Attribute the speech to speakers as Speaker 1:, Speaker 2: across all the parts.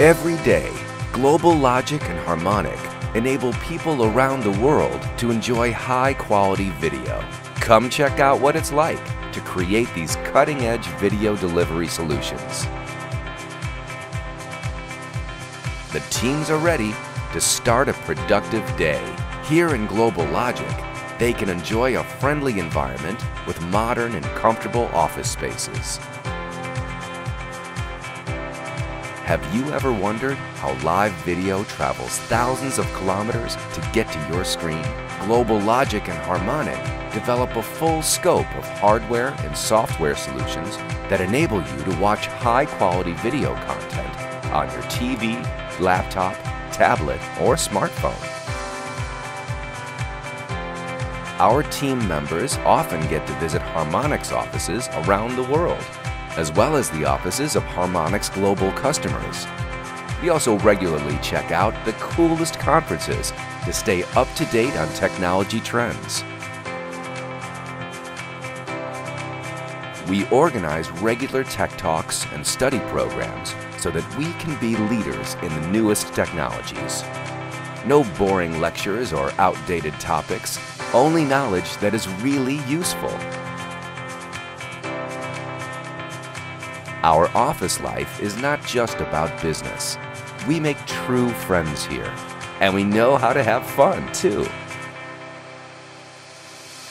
Speaker 1: Every day, GlobalLogic and Harmonic enable people around the world to enjoy high quality video. Come check out what it's like to create these cutting edge video delivery solutions. The teams are ready to start a productive day. Here in GlobalLogic, they can enjoy a friendly environment with modern and comfortable office spaces. Have you ever wondered how live video travels thousands of kilometers to get to your screen? GlobalLogic and Harmonic develop a full scope of hardware and software solutions that enable you to watch high quality video content on your TV, laptop, tablet, or smartphone. Our team members often get to visit Harmonic's offices around the world as well as the offices of Harmonic's global customers. We also regularly check out the coolest conferences to stay up to date on technology trends. We organize regular tech talks and study programs so that we can be leaders in the newest technologies. No boring lectures or outdated topics, only knowledge that is really useful. Our office life is not just about business. We make true friends here, and we know how to have fun too.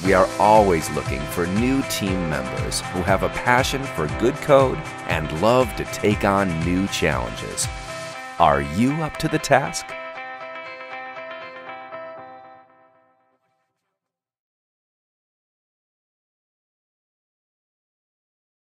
Speaker 1: We are always looking for new team members who have a passion for good code and love to take on new challenges. Are you up to the task?